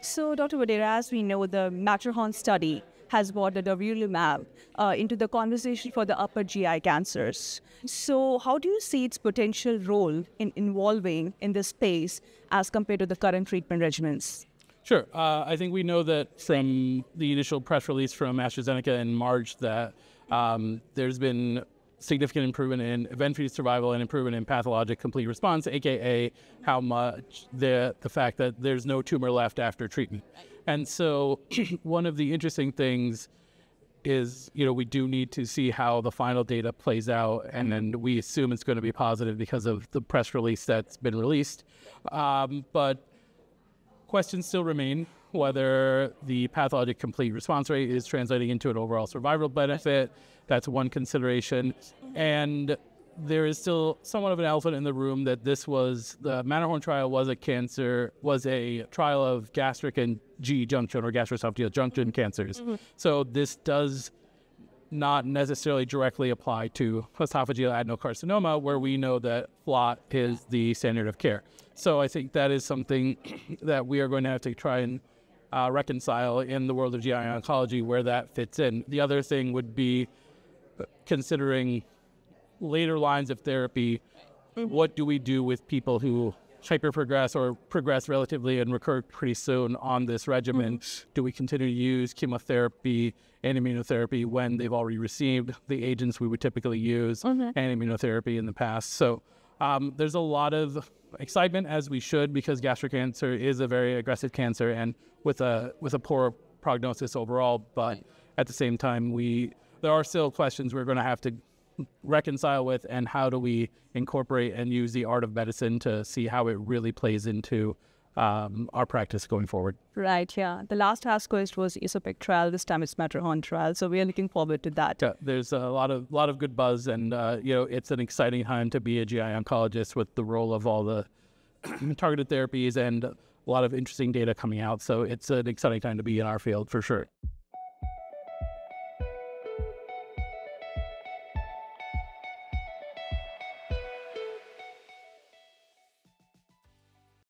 So, Dr. Vadehra, as we know, the Matterhorn study has brought the durvalumab uh, into the conversation for the upper GI cancers. So, how do you see its potential role in involving in this space as compared to the current treatment regimens? Sure. Uh, I think we know that from the initial press release from AstraZeneca in March that um, there's been significant improvement in event-free survival and improvement in pathologic complete response, aka how much the the fact that there's no tumor left after treatment. And so, one of the interesting things is, you know, we do need to see how the final data plays out, and then we assume it's going to be positive because of the press release that's been released. Um, but questions still remain whether the pathologic complete response rate is translating into an overall survival benefit. That's one consideration. And there is still somewhat of an elephant in the room that this was the Matterhorn trial was a cancer, was a trial of gastric and G junction or gastroesophageal junction cancers. Mm-hmm. So this does not necessarily directly apply to esophageal adenocarcinoma, where we know that FLOT is the standard of care. So I think that is something that we are going to have to try and uh, reconcile in the world of GI oncology where that fits in. The other thing would be considering later lines of therapy. Mm-hmm. What do we do with people who hyper progress or progress relatively and recur pretty soon on this regimen? Mm-hmm. Do we continue to use chemotherapy and immunotherapy when they've already received the agents we would typically use mm-hmm. and immunotherapy in the past? So um, there's a lot of excitement as we should because gastric cancer is a very aggressive cancer and with a with a poor prognosis overall. But at the same time, we there are still questions we're going to have to reconcile with, and how do we incorporate and use the art of medicine to see how it really plays into um, our practice going forward. Right. Yeah. The last ASCO was ESOPEC trial. This time it's Matterhorn trial. So we are looking forward to that. Yeah, there's a lot of lot of good buzz, and uh, you know it's an exciting time to be a GI oncologist with the role of all the targeted therapies and a lot of interesting data coming out. So it's an exciting time to be in our field for sure.